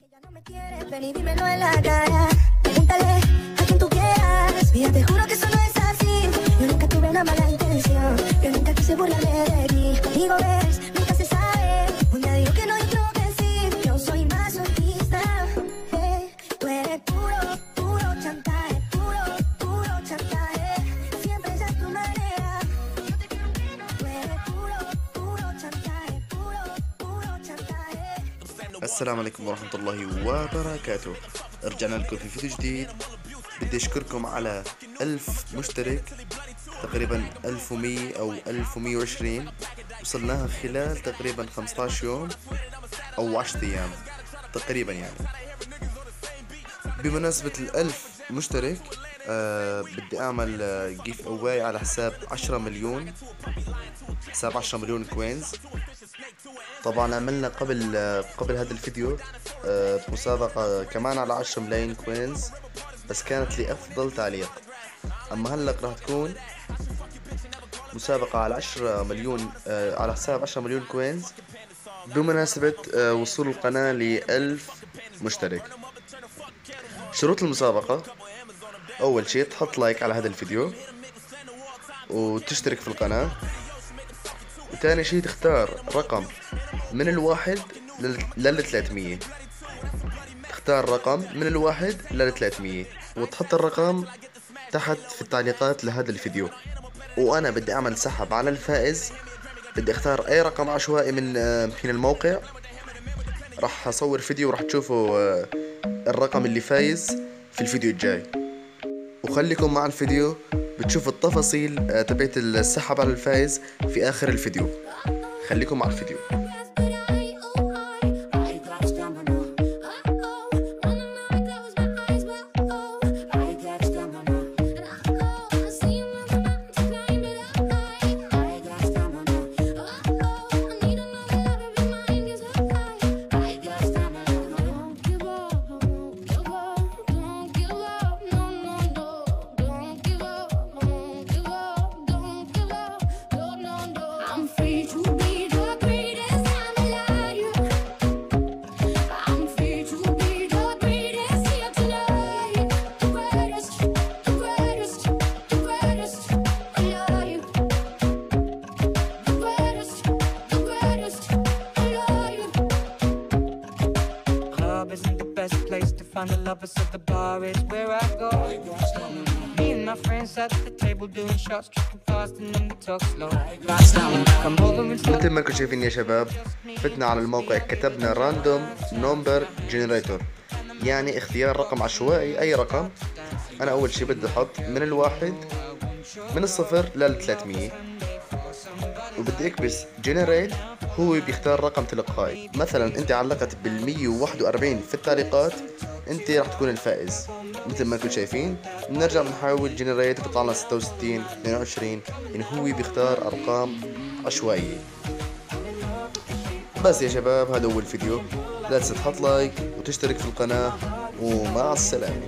Ya no me quieres, ven y dímelo en la cara. Pregúntale a quien tú quieras. Mira, te juro que eso no es así. Yo nunca tuve una mala intención. Yo nunca quise burlarme de ti. Digo, ves, السلام عليكم ورحمة الله وبركاته. رجعنا لكم في فيديو جديد. بدي أشكركم على ألف مشترك تقريبا 1100 أو 1120 وصلناها خلال تقريبا 15 يوم أو 10 أيام تقريبا يعني. بمناسبة الألف مشترك آه بدي أعمل آه جيف أواي على حساب 10 مليون حساب 10 مليون coins طبعا عملنا قبل قبل هذا الفيديو آه، مسابقة كمان على 10 ملايين coins بس كانت لي أفضل تعليق. أما هلأ راح تكون مسابقة على 10 مليون آه، على حساب 10 مليون coins بمناسبة آه، وصول القناة ل 1000 مشترك. شروط المسابقة. أول شيء تحط like على هذا الفيديو وتشترك في القناة. وتاني شي تختار رقم من الواحد لل لل 300 تختار رقم من الواحد لل 300 وتحط الرقم تحت في التعليقات لهذا الفيديو. وأنا بدي أعمل سحب على الفائز. بدي أختار أي رقم عشوائي من آه، من الموقع. راح أصور فيديو وراح تشوفوا آه، الرقم اللي فايز في الفيديو الجاي. وخليكم مع الفيديو. بتشوفوا التفاصيل آه، تبعت السحب على الفايز في آخر الفيديو. خليكم مع الفيديو. Club isn't the best place to find the lovers, so the bar is where I go. Me and my friends at the table doing shots, tripping fast, and then we talk slow. Come over and slow. مثل ما انكم شايفين يا شباب فتنا على الموقع كتبنا random number generator يعني اختيار رقم عشوائي اي رقم أنا اول شي بدي أحط من الواحد من الصفر لل 300 وبدي أكبس generate هو بيختار رقم تلقائي. مثلا أنت علقت بال 141 في التعليقات أنت راح تكون الفائز. مثل ما أنتم شايفين بنرجع بنحاول generate بيطلع لنا 66 22 يعني هو بيختار أرقام عشوائية. بس يا شباب هذا هو الفيديو. لا تنسى تحط like وتشترك في القناة ومع السلامة.